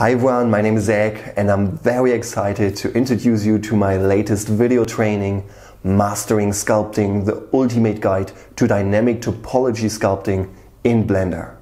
Hi everyone, my name is Zach and I'm very excited to introduce you to my latest video training, Mastering Sculpting, the ultimate guide to dynamic topology sculpting in Blender.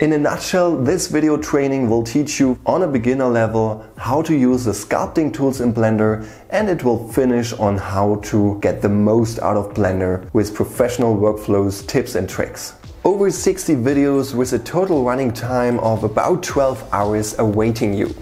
In a nutshell, this video training will teach you on a beginner level how to use the sculpting tools in Blender and it will finish on how to get the most out of Blender with professional workflows, tips and tricks. Over 60 videos with a total running time of about 12 hours awaiting you.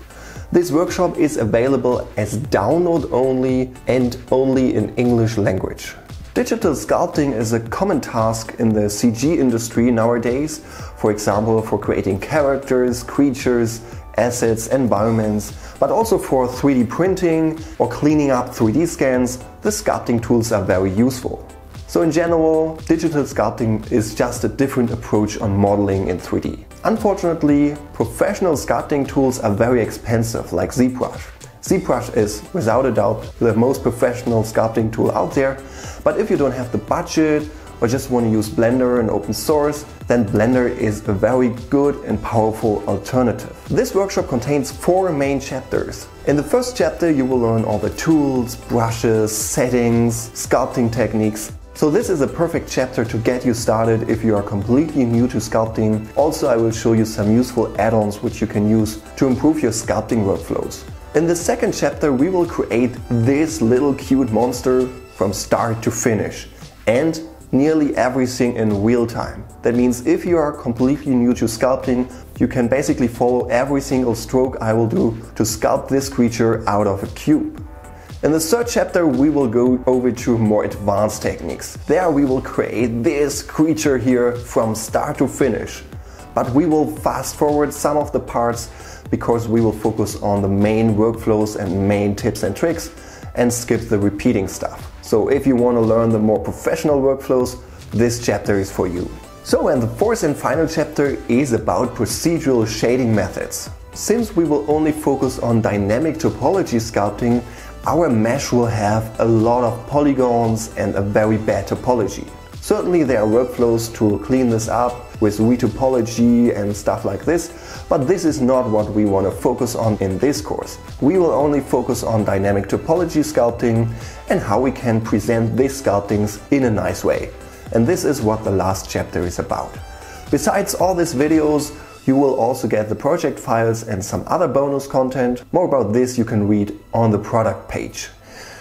This workshop is available as download only and only in English language. Digital sculpting is a common task in the CG industry nowadays, for example for creating characters, creatures, assets, environments, but also for 3D printing or cleaning up 3D scans, the sculpting tools are very useful. So in general, digital sculpting is just a different approach on modeling in 3D. Unfortunately, professional sculpting tools are very expensive like ZBrush. ZBrush is, without a doubt, the most professional sculpting tool out there, but if you don't have the budget or just want to use Blender and open source, then Blender is a very good and powerful alternative. This workshop contains four main chapters. In the first chapter you will learn all the tools, brushes, settings, sculpting techniques, so this is a perfect chapter to get you started if you are completely new to sculpting. Also I will show you some useful add-ons which you can use to improve your sculpting workflows. In the second chapter we will create this little cute monster from start to finish and nearly everything in real time. That means if you are completely new to sculpting, you can basically follow every single stroke I will do to sculpt this creature out of a cube. In the third chapter we will go over to more advanced techniques. There we will create this creature here from start to finish. But we will fast forward some of the parts because we will focus on the main workflows and main tips and tricks and skip the repeating stuff. So if you want to learn the more professional workflows, this chapter is for you. So and the fourth and final chapter is about procedural shading methods. Since we will only focus on dynamic topology sculpting, our mesh will have a lot of polygons and a very bad topology. Certainly there are workflows to clean this up with retopology and stuff like this, but this is not what we want to focus on in this course. We will only focus on dynamic topology sculpting and how we can present these sculptings in a nice way. And this is what the last chapter is about. Besides all these videos, you will also get the project files and some other bonus content. More about this you can read on the product page.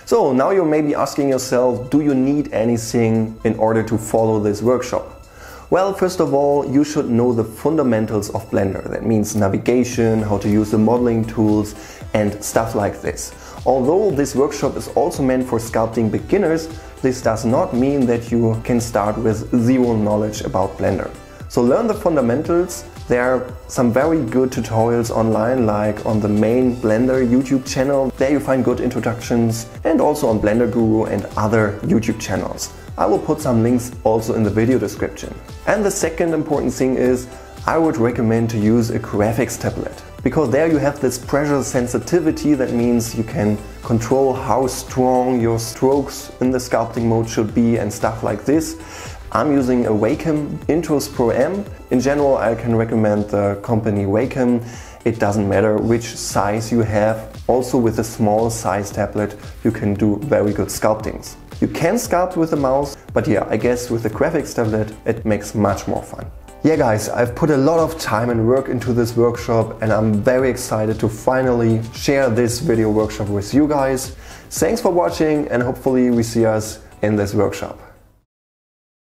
So now you may be asking yourself, do you need anything in order to follow this workshop? Well, first of all, you should know the fundamentals of Blender. That means navigation, how to use the modeling tools and stuff like this. Although this workshop is also meant for sculpting beginners, this does not mean that you can start with zero knowledge about Blender. So learn the fundamentals. There are some very good tutorials online like on the main Blender YouTube channel. There you find good introductions and also on Blender Guru and other YouTube channels. I will put some links also in the video description. And the second important thing is I would recommend to use a graphics tablet because there you have this pressure sensitivity that means you can control how strong your strokes in the sculpting mode should be and stuff like this. I'm using a Wacom Intuos Pro M. In general I can recommend the company Wacom. It doesn't matter which size you have. Also with a small size tablet you can do very good sculptings. You can sculpt with a mouse, but yeah, I guess with a graphics tablet it makes much more fun. Yeah guys, I've put a lot of time and work into this workshop and I'm very excited to finally share this video workshop with you guys. Thanks for watching and hopefully we see us in this workshop.